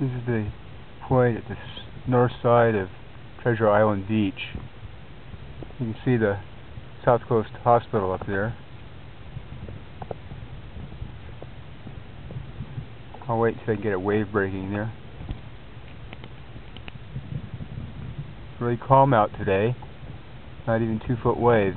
This is the point at the north side of Treasure Island Beach. You can see the South Coast Hospital up there. I'll wait until I get a wave breaking there. It's really calm out today. Not even two foot waves.